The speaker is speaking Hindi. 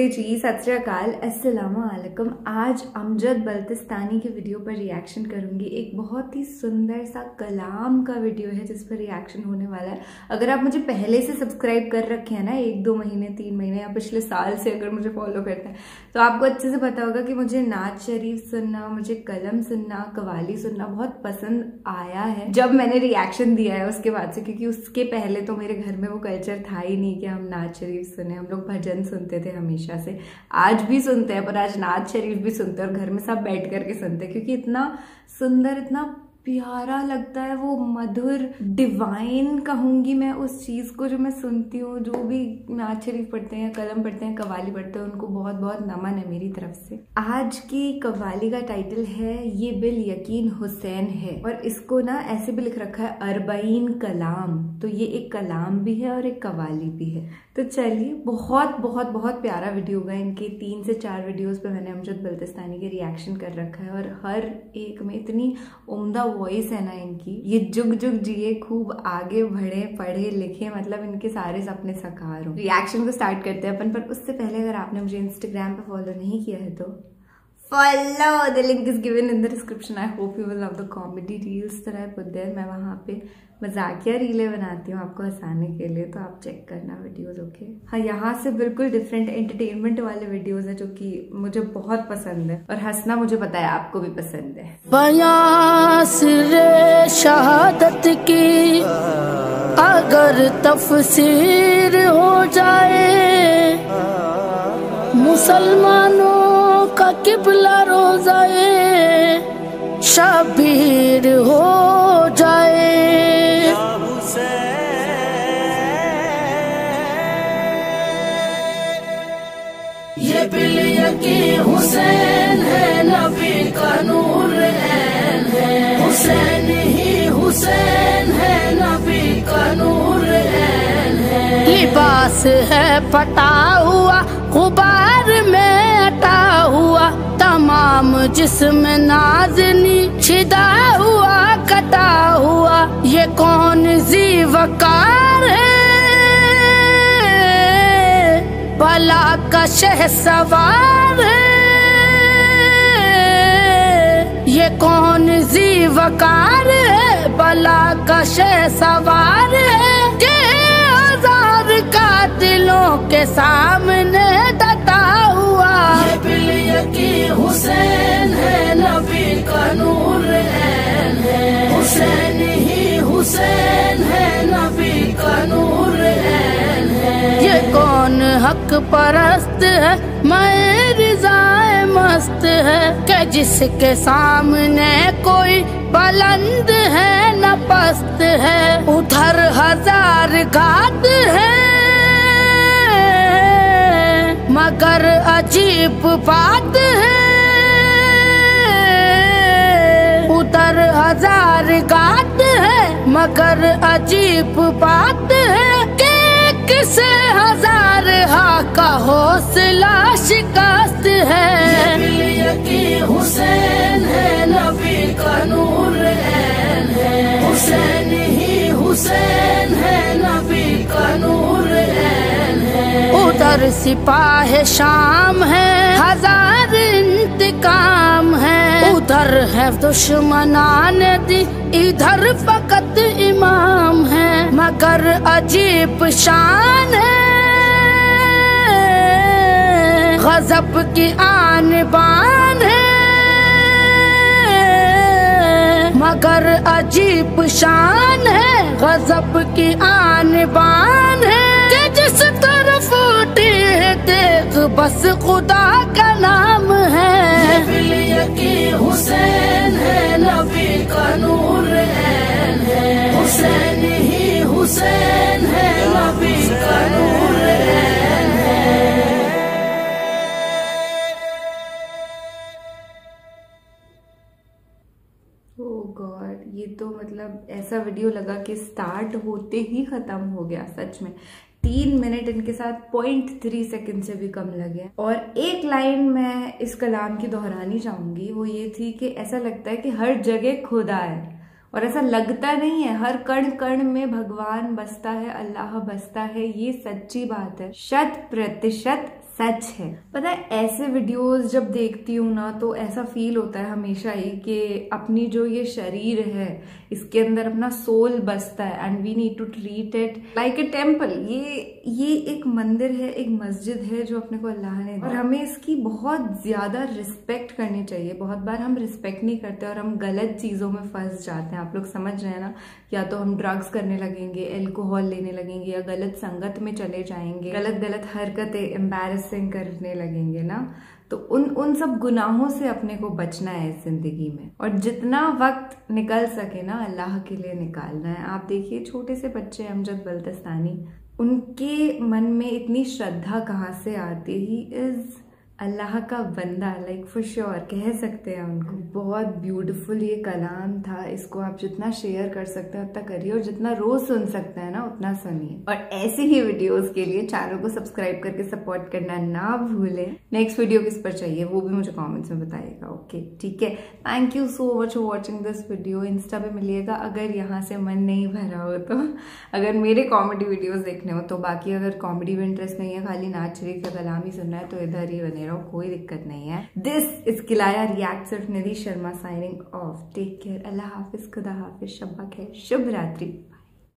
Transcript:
नमस्ते जी, सत अस्सलाम आज अमजद बल्तिस्तानी के वीडियो पर रिएक्शन करूँगी। एक बहुत ही सुंदर सा कलाम का वीडियो है, जिस पर रिएक्शन होने वाला है। अगर आप मुझे पहले से सब्सक्राइब कर रखे हैं ना, एक दो महीने, तीन महीने या पिछले साल से अगर मुझे फॉलो करते हैं तो आपको अच्छे से पता होगा कि मुझे नाच शरीफ सुनना, मुझे कलम सुनना, कवाली सुनना बहुत पसंद आया है। जब मैंने रिएक्शन दिया है उसके बाद से, क्योंकि उसके पहले तो मेरे घर में वो कल्चर था ही नहीं कि हम नाच शरीफ सुने, हम लोग भजन सुनते थे हमेशा। से। आज भी सुनते हैं, पर आज नाथ शरीफ भी सुनते हैं और घर में सब बैठ करके सुनते हैं, क्योंकि इतना सुंदर, इतना प्यारा लगता है, वो मधुर डिवाइन कहूँगी मैं उस चीज़ को जो मैं सुनती हूँ, जो भी नाच शरीफ पढ़ते हैं कलम पढ़ते हैं कवाली पढ़ते हैं, उनको बहुत बहुत नमन है मेरी तरफ़ से। आज की कवाली का टाइटल है, ये बिल यकीन हुसैन है। और इसको ना ऐसे भी लिख रखा है अरबईन कलाम। तो ये एक कलाम भी है और एक कवाली भी है। तो चलिए, बहुत बहुत बहुत प्यारा वीडियो होगा इनके। तीन से चार वीडियोस पे मैंने अमजद बल्तिस्तानी के रिएक्शन कर रखा है और हर एक में इतनी उम्दा वॉइस है ना इनकी। ये जुग जुग जिए, खूब आगे बढ़े, पढ़े, लिखे मतलब इनके सारे सपने साकार हो। रिएक्शन को स्टार्ट करते हैं अपन, पर उससे पहले अगर आपने मुझे इंस्टाग्राम पे फॉलो नहीं किया है तो? Follow. The link is given in the description. I hope you will love the comedy reels that i put there. मैं वहाँ पे मजाकिया रीलें बनाती हूँ आपको हंसाने के लिए तो आप चेक करना वीडियोस ओके हाँ यहाँ से बिल्कुल डिफरेंट एंटरटेनमेंट वाले वीडियोस है जो कि मुझे बहुत पसंद है और हंसना मुझे पता है, आपको भी पसंद है। बयास रे शहादत की, अगर तफसीर हो जाए, मुसलमानों का किबला रोजाए शबीर हो जाए। ये बिल यकीन हुसैन है, नबी का नूर ऐन है। हुसैन ही हुसैन है, नबी का नूर ऐन है। लिबास है पटा हुआ गुबार जिस्म नाजनी छिदा हुआ कटा हुआ, ये कौन जी वकार है? बला का शह सवार है। ये कौन जी वकार है? बला का शह सवार है। के हज़ार का दिलों के सामने ये कौन हक परस्त है? मैं रिजाए मस्त है। के जिसके सामने कोई बुलंद है न पस्त है। उधर हज़ार घाट है। मगर अजीब बात है। उधर हज़ार है मगर अजीब बात है कि किसे हज़ार हा का हौसला शिकस्त है। हुसैन है नबी का नूर है। हुसैन ही हुसैन है नबी का नूर उधर सिपाह शाम है हज़ार इंतकाम है। उधर है दुश्मनान दी, इधर फकत इमाम है, मगर अजीब शान है। गजब की आन बान है, मगर अजीब शान है, गजब की आन बान है। जिस तरफ़ उठी देख बस खुदा का नाम है। हुसैन है नबी का नूर है। हुसैन ही हुसैन है नबी का नूर ऐन है। ओ गॉड ये तो मतलब ऐसा वीडियो लगा कि स्टार्ट होते ही ख़त्म हो गया सच में। तीन मिनट इनके साथ पॉइंट थ्री सेकेंड से भी कम लगे। और एक लाइन मैं इस कलाम की दोहरानी चाहूँगी, वो ये थी कि ऐसा लगता है कि हर जगह खुदा है और ऐसा लगता नहीं है, हर कण कण में भगवान बसता है, अल्लाह बसता है, ये सच्ची बात है। शत प्रतिशत सच है। पता है, ऐसे वीडियोस जब देखती हूँ ना तो ऐसा फील होता है हमेशा ही कि अपनी जो ये शरीर है, इसके अंदर अपना सोल बसता है and we need to treat it like a temple ये ये एक मंदिर है, एक मस्जिद है जो अपने को अल्लाह ने और हमें इसकी बहुत ज़्यादा रिस्पेक्ट करनी चाहिए। बहुत बार हम रिस्पेक्ट नहीं करते और हम गलत चीज़ों में फंस जाते हैं। आप लोग समझ रहे हैं ना? या तो हम ड्रग्स करने लगेंगे एल्कोहल लेने लगेंगे या गलत संगत में चले जाएँगे। गलत गलत हरकतें एम्बेरस एम्बेरसिंग करने लगेंगे ना तो उन उन सब गुनाहों से अपने को बचना है इस ज़िंदगी में। और जितना वक्त निकल सके ना, अल्लाह के लिए निकालना है। आप देखिए, छोटे से बच्चे अमजद बल्तस्तानी, उनके मन में इतनी श्रद्धा कहाँ से आती? ही इज़ अल्लाह का बंदा लाइक फॉर श्योर कह सकते हैं उनको। बहुत ब्यूटीफुल ये कलाम था। इसको आप जितना शेयर कर सकते हैं, उतना करिए और जितना रोज सुन सकते हैं ना, उतना सुनिए। और ऐसे ही वीडियोस के लिए चैनल को सब्सक्राइब करके सपोर्ट करना ना भूलें। नेक्स्ट वीडियो किस पर चाहिए, वो भी मुझे कॉमेंट्स में बताइएगा ओके ठीक है? Thank you so much for watching this video insta पे मिलिएगा, अगर यहाँ से मन नहीं भरा हो तो। अगर मेरे कॉमेडी वीडियोज़ देखने हो तो। बाकी अगर कॉमेडी में इंटरेस्ट नहीं है, खाली नाच रही का कलाम ही सुनना है तो इधर ही बने रहो कोई दिक्कत नहीं है। दिस इज़ किलाया रिएक्ट सिर्फ़ Nidhi Sharma signing off take care अल्लाह हाफिज, खुदा हाफिज, शब्बा खैर। शुभ रात्रि।